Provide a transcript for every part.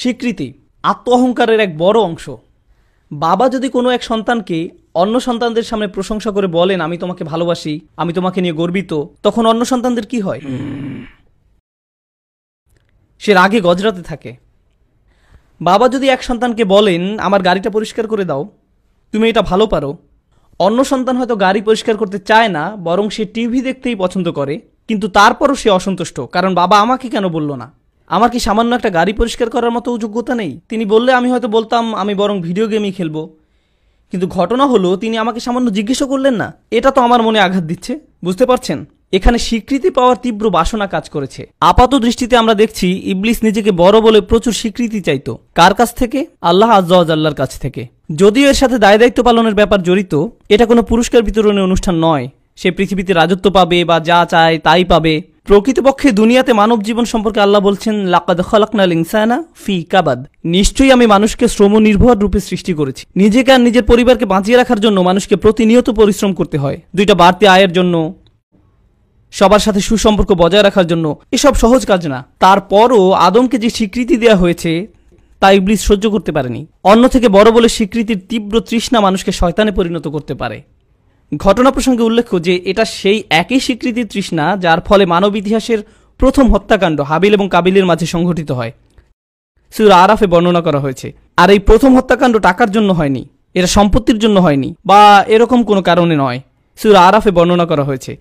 স্বীকৃতি আত্ম অহংকারের এক বড় অংশ। বাবা যদি কোনো এক সন্তানকে অন্য সন্তানদের সামনে প্রশংসা করে বলেন, আমি তোমাকে ভালোবাসি, আমি তোমাকে নিয়ে গর্বিত, তখন অন্য সন্তানদের কি হয়? সে রাগে গজরাতে থাকে। বাবা যদি এক সন্তানকে বলেন, আমার গাড়িটা পরিষ্কার করে দাও, তুমি এটা ভালো পারো, অন্য সন্তান হয়তো গাড়ি পরিষ্কার করতে চায় না, বরং সে টিভি দেখতেই পছন্দ করে, কিন্তু তারপরও সে অসন্তুষ্ট, কারণ বাবা আমাকে কেন বলল না? আমার কি সামান্য একটা গাড়ি পরিষ্কার করার মতো যোগ্যতা নেই? তিনি বললে, আমি হয়তো বলতাম, আমি বরং ভিডিও গেমই খেলব। কিন্তু ঘটনা হলো, তিনি আমাকে সামান্য জিজ্ঞেসও করলেন না। এটা তো আমার মনে আঘাত দিচ্ছে। বুঝতে পারছেন? এখানে স্বীকৃতি পাওয়ার তীব্র বাসনা কাজ করেছে। আপাত দৃষ্টিতে আমরা দেখছি, ইবলিস নিজেকে বড় বলে প্রচুর স্বীকৃতি চাইতো। কার কাছ থেকে? আল্লাহ আজ্লাহর কাছ থেকে। যদিও এর সাথে দায় দায়িত্ব পালনের ব্যাপার জড়িত, এটা কোনো পুরস্কার বিতরণের অনুষ্ঠান নয়। সে পৃথিবীতে রাজত্ব পাবে বা যা চায় তাই পাবে। প্রকৃতপক্ষে দুনিয়াতে মানব জীবন সম্পর্কে আল্লাহ বলছেন, লাকাদ খলাকনাল ইনসানা ফি কাবাদ। নিশ্চয়ই আমি মানুষকে শ্রম নির্ভর রূপে সৃষ্টি করেছি। নিজেকে আর নিজের পরিবারকে বাঁচিয়ে রাখার জন্য মানুষকে প্রতিনিয়ত পরিশ্রম করতে হয়। দুইটা বাড়তি আয়ের জন্য, সবার সাথে সুসম্পর্ক বজায় রাখার জন্য, এসব সহজ কাজ না। তারপরও আদমকে যে স্বীকৃতি দেওয়া হয়েছে, তা ইবলিস সহ্য করতে পারেনি। অন্য থেকে বড় বলে স্বীকৃতির তীব্র তৃষ্ণা মানুষকে শয়তানে পরিণত করতে পারে। ঘটনা প্রসঙ্গে উল্লেখ্য যে এটা সেই একই স্বীকৃতির তৃষ্ণা যার ফলে মানব ইতিহাসের প্রথম হত্যাকাণ্ড হাবিল এবং কাবিলের মাঝে সংঘটিত হয়। সুরা আরাফে বর্ণনা করা হয়েছে, আর এই প্রথম হত্যাকাণ্ড টাকার জন্য হয়নি এটা সম্পত্তির জন্য হয়নি, বা এরকম কোনো কারণে নয়। সুরা আরাফে বর্ণনা করা হয়েছে,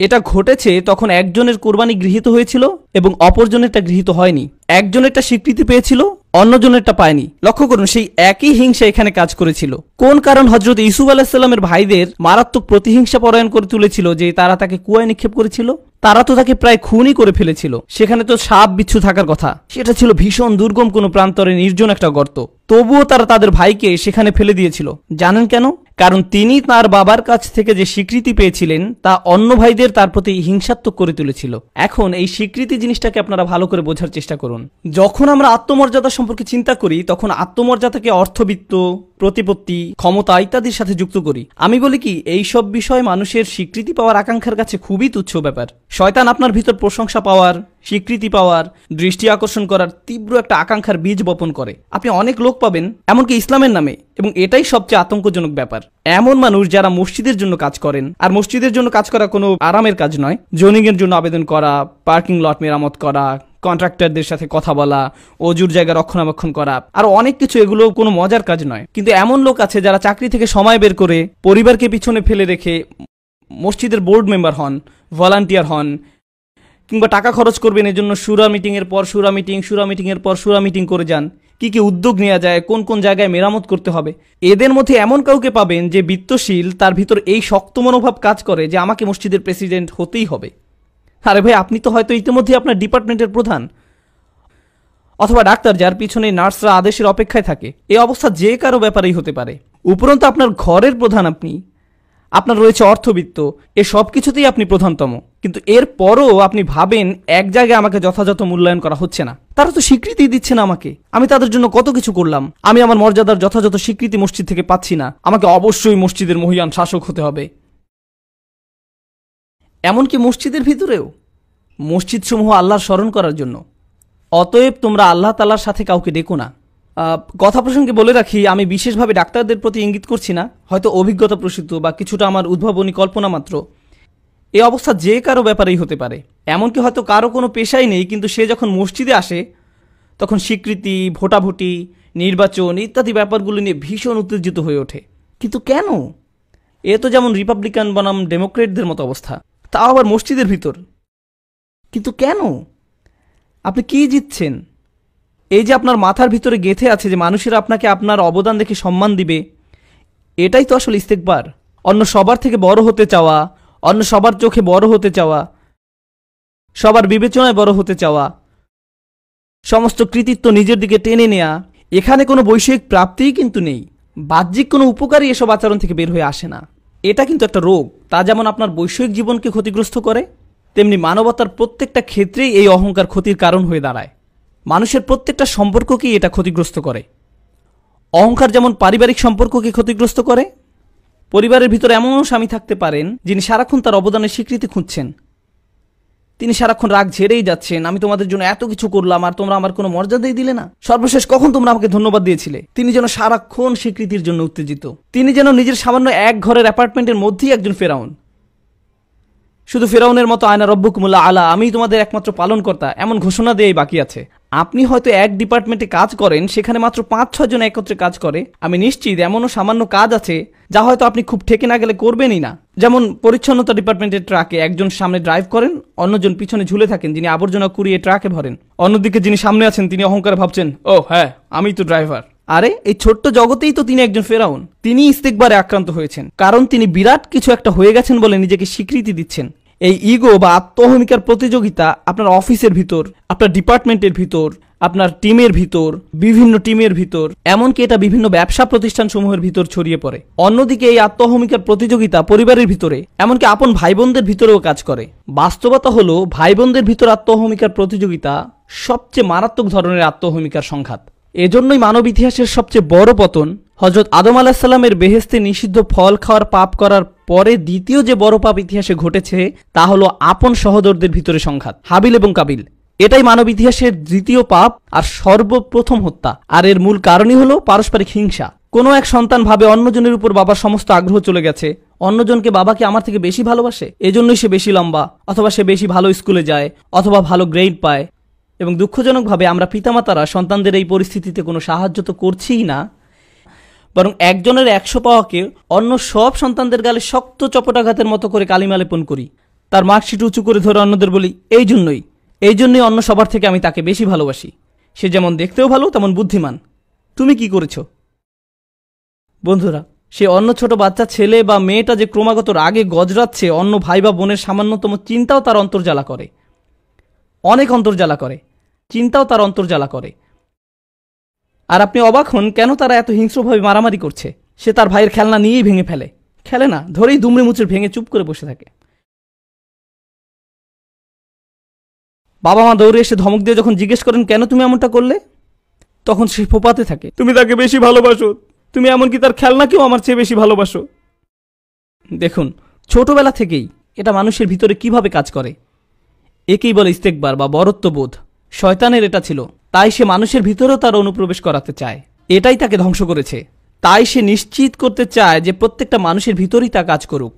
এটা ঘটেছে তখন একজনের কোরবানি গৃহীত হয়েছিল এবং অপরজনেরটা গৃহীত হয়নি। একজনেরটা স্বীকৃতি পেয়েছিল অন্যজনেরটা পায়নি। লক্ষ্য করুন, সেই একই হিংসা এখানে কাজ করেছিল। কোন কারণ হজরত ইসুফ আলাহিসাল্লামের ভাইদের মারাত্মক প্রতিহিংসা পরায়ণ করে তুলেছিল যে তারা তাকে কুয়ায় নিক্ষেপ করেছিল? তারা তো তাকে প্রায় খুনই করে ফেলেছিল। সেখানে তো সাপ বিচ্ছু থাকার কথা। সেটা ছিল ভীষণ দুর্গম কোনো প্রান্তরে নির্জন একটা গর্ত। তবুও তারা তাদের ভাইকে সেখানে ফেলে দিয়েছিল। জানেন কেন? কারণ তিনি তার বাবার কাছ থেকে যে স্বীকৃতি পেয়েছিলেন, তা অন্য ভাইদের তার প্রতি হিংসাত্মক করে তুলেছিল। এখন এই স্বীকৃতি জিনিসটাকে আপনারা ভালো করে বোঝার চেষ্টা করুন। যখন আমরা আত্মমর্যাদা সম্পর্কে চিন্তা করি, তখন আত্মমর্যাদাকে অর্থবিত্ত, প্রতিপত্তি, ক্ষমতা ইত্যাদির সাথে যুক্ত করি। আমি বলি কি, এই সব বিষয় মানুষের স্বীকৃতি পাওয়ার আকাঙ্ক্ষার কাছে খুবই তুচ্ছ ব্যাপার। শয়তান আপনার ভিতর প্রশংসা পাওয়ার স্বীকৃতি পাওয়ার, দৃষ্টি আকর্ষণ করার তীব্র একটা আকাঙ্ক্ষার বীজ বপন করে। আপনি অনেক লোক পাবেন, এমনকি ইসলামের নামে, এবং এটাই সবচেয়ে আতঙ্কজনক ব্যাপার। এমন মানুষ যারা মসজিদের জন্য কাজ করেন, আর মসজিদের জন্য কাজ করা কোনো আরামের কাজ নয়। জোনিং এর জন্য আবেদন করা, পার্কিং লট মেরামত করা, কন্ট্রাক্টরদের সাথে কথা বলা, অজুর জায়গা রক্ষণাবেক্ষণ করা, আর অনেক কিছু এগুলো কোনো মজার কাজ নয়। কিন্তু এমন লোক আছে যারা চাকরি থেকে সময় বের করে, পরিবারকে পিছনে ফেলে রেখে মসজিদের বোর্ড মেম্বার হন ভলান্টিয়ার হন কিংবা টাকা খরচ করবেন, এজন্য সুরা মিটিংয়ের পর সুরা মিটিং, সুরা মিটিংয়ের পর সুরা মিটিং করে যান। কি কি উদ্যোগ নেওয়া যায়, কোন কোন জায়গায় মেরামত করতে হবে। এদের মধ্যে এমন কাউকে পাবেন যে বিত্তশীল, তার ভিতর এই শক্ত মনোভাব কাজ করে যে আমাকে মসজিদের প্রেসিডেন্ট হতেই হবে। আরে ভাই, আপনি তো হয়তো ইতিমধ্যে আপনার ডিপার্টমেন্টের প্রধান। অথবা ডাক্তার, যার পিছনে নার্সরা আদেশের অপেক্ষায় থাকে। এই অবস্থা যে কারও ব্যাপারেই হতে পারে। উপরন্তু আপনার ঘরের প্রধান আপনি। আপনার রয়েছে অর্থবিত্ত, এ সব কিছুতেই আপনি প্রধানতম। কিন্তু এর পরও আপনি ভাবেন এক জায়গায় আমাকে যথাযথ মূল্যায়ন করা হচ্ছে না। তারা তো স্বীকৃতি দিচ্ছে না আমাকে। আমি তাদের জন্য কত কিছু করলাম। আমি আমার মর্যাদার যথাযথ স্বীকৃতি মসজিদ থেকে পাচ্ছি না। আমাকে অবশ্যই মসজিদের মহিয়ান শাসক হতে হবে। এমনকি মসজিদের ভিতরেও। মসজিদ সমূহ আল্লাহর স্মরণ করার জন্য। অতএব তোমরা আল্লাহ তালার সাথে কাউকে ডেকো না। কথা প্রসঙ্গে বলে রাখি, আমি বিশেষভাবে ডাক্তারদের প্রতি ইঙ্গিত করছি না। হয়তো অভিজ্ঞতা প্রসিদ্ধ বা কিছুটা আমার উদ্ভাবনী কল্পনা মাত্র। এই অবস্থা যে কারও ব্যাপারেই হতে পারে। এমনকি হয়তো কারও কোনো পেশাই নেই, কিন্তু সে যখন মসজিদে আসে, তখন স্বীকৃতি, ভোটাভুটি, নির্বাচন ইত্যাদি ব্যাপারগুলো নিয়ে ভীষণ উত্তেজিত হয়ে ওঠে। কিন্তু কেন? এ তো যেমন রিপাবলিকান বনাম ডেমোক্রেটদের মতো অবস্থা, তাও আবার মসজিদের ভিতর। কিন্তু কেন? আপনি কি জিতছেন? এই যে আপনার মাথার ভিতরে গেথে আছে যে মানুষেরা আপনাকে আপনার অবদান দেখে সম্মান দিবে, এটাই তো আসলে ইস্তেকবার। অন্য সবার থেকে বড় হতে চাওয়া, অন্য সবার চোখে বড় হতে চাওয়া, সবার বিবেচনায় বড় হতে চাওয়া, সমস্ত কৃতিত্ব নিজের দিকে টেনে নেয়া, এখানে কোনো বৈষয়িক প্রাপ্তিই কিন্তু নেই। বাহ্যিক কোনো উপকারই এসব আচরণ থেকে বের হয়ে আসে না। এটা কিন্তু একটা রোগ, তা যেমন আপনার বৈষয়িক জীবনকে ক্ষতিগ্রস্ত করে, তেমনি মানবতার প্রত্যেকটা ক্ষেত্রেই এই অহংকার ক্ষতির কারণ হয়ে দাঁড়ায়। মানুষের প্রত্যেকটা সম্পর্ককেই এটা ক্ষতিগ্রস্ত করে। অহংকার যেমন পারিবারিক সম্পর্ককে ক্ষতিগ্রস্ত করে, পরিবারের ভিতরে এমনও স্বামী থাকতে পারেন যিনি সারাক্ষণ তার অবদানের স্বীকৃতি খুঁজছেন। তিনি সারাক্ষণ রাগ ঝেড়েই যাচ্ছেন, আমি তোমাদের জন্য এত কিছু করলাম, আর তোমরা আমার কোনো মর্যাদাই দিলে না। সর্বশেষ কখন তোমরা আমাকে ধন্যবাদ দিয়েছিলে তিনি যেন সারাক্ষণ স্বীকৃতির জন্য উত্তেজিত। তিনি যেন নিজের সামান্য এক ঘরের অ্যাপার্টমেন্টের মধ্যেই একজন ফেরাউন। শুধু ফেরাউনের মতো আয়না রব্বুকুমুল্লা আলা, আমি তোমাদের একমাত্র পালনকর্তা, এমন ঘোষণা দিয়েই বাকি আছে। আপনি হয়তো এক ডিপার্টমেন্টে কাজ করেন, সেখানে মাত্র পাঁচ ছয় জন একত্রে কাজ করে। আমি নিশ্চিত এমনও সামান্য কাজ আছে, যা হয়তো আপনি খুব ঠেকে না গেলে করবেনই না। যেমন পরিচ্ছন্নতা ডিপার্টমেন্টের ট্রাকে একজন সামনে ড্রাইভ করেন, অন্যজন পিছনে ঝুলে থাকেন, যিনি আবর্জনা কুড়িয়ে ট্রাকে ভরেন। অন্যদিকে যিনি সামনে আছেন, তিনি অহংকারে ভাবছেন, ও হ্যাঁ আমি তো ড্রাইভার আরে, এই ছোট্ট জগতেই তো তিনি একজন ফেরাউন। তিনি ইস্তেকবারে আক্রান্ত হয়েছেন, কারণ তিনি বিরাট কিছু একটা হয়ে গেছেন বলে নিজেকে স্বীকৃতি দিচ্ছেন। এই ইগো বা আত্মহমিকার প্রতিযোগিতা আপনার অফিসের ভিতর, আপনার ডিপার্টমেন্টের ভিতর, আপনার টিমের ভিতর, বিভিন্ন টিমের ভিতর, এমনকি এটা বিভিন্ন ব্যবসা প্রতিষ্ঠান সমূহের ভিতর ছড়িয়ে পড়ে। অন্যদিকে এই আত্মহমিকার প্রতিযোগিতা পরিবারের ভিতরে, এমনকি আপন ভাই বোনদের ভিতরেও কাজ করে। বাস্তবতা হলো ভাই বোনদের ভিতর আত্মহমিকার প্রতিযোগিতা সবচেয়ে মারাত্মক ধরনের আত্মহমিকার সংঘাত। এজন্যই মানব ইতিহাসের সবচেয়ে বড় পতন হজরত আদম আলাহিসাল্লামের বেহেস্তে নিষিদ্ধ ফল খাওয়ার পাপ করার পরে দ্বিতীয় যে বড় পাপ ইতিহাসে ঘটেছে, তা হলো আপন সহদরদের ভিতরে সংঘাত, হাবিল এবং কাবিল। এটাই মানব ইতিহাসের দ্বিতীয় পাপ আর সর্বপ্রথম হত্যা। আর এর মূল কারণই হলো পারস্পরিক হিংসা। কোনো এক সন্তান ভাবে অন্যজনের উপর বাবার সমস্ত আগ্রহ চলে গেছে। অন্যজনকে বাবাকে আমার থেকে বেশি ভালোবাসে? এজন্যই সে বেশি লম্বা। অথবা সে বেশি ভালো স্কুলে যায়, অথবা ভালো গ্রেড পায়। এবং দুঃখজনকভাবে আমরা পিতামাতারা সন্তানদের এই পরিস্থিতিতে কোনো সাহায্য তো করছিই না। বরং একজনের একশো পাওয়াকে অন্য সব সন্তানদের গালে শক্ত চপটাঘাতের মতো করে কালিমা লেপন করি। তার মার্কশিট উঁচু করে ধরে অন্যদের বলি, এই জন্যই এই জন্যই অন্য সবার থেকে আমি তাকে বেশি ভালোবাসি। সে যেমন দেখতেও ভালো, তেমন বুদ্ধিমান। তুমি কি করেছ? বন্ধুরা, সে অন্য ছোট বাচ্চা, ছেলে বা মেয়েটা যে ক্রমাগত রাগে গজরাচ্ছে, অন্য ভাই বা বোনের সামান্যতম চিন্তাও তার অন্তর্জ্বালা করে। অনেক অন্তর্জ্বালা করে। চিন্তাও তার অন্তর্জ্বালা করে। আর আপনি অবাক হন কেন তারা এত হিংস্রভাবে মারামারি করছে? সে তার ভাইয়ের খেলনা নিয়েই ভেঙে ফেলে। খেলে না ধরেই দুমড়ে মুচড়ে ভেঙে চুপ করে বসে থাকে। বাবা মা দৌড়ে এসে ধমক দিয়ে যখন জিজ্ঞেস করেন কেন তুমি এমনটা করলে? তখন সে ফোপাতে থাকে। তুমি তাকে বেশি ভালোবাসো। তুমি এমনকি তার খেলনাকেও আমার চেয়ে বেশি ভালোবাসো? দেখুন ছোটবেলা থেকেই এটা মানুষের ভিতরে কীভাবে কাজ করে? একেই বলে ইস্তেকবার বা বরত্ববোধ। শয়তানের এটা ছিল তাই সে মানুষের ভিতরেও তার অনুপ্রবেশ করাতে চায়। এটাই তাকে ধ্বংস করেছে। তাই সে নিশ্চিত করতে চায় যে প্রত্যেকটা মানুষের ভিতরেই তা কাজ করুক।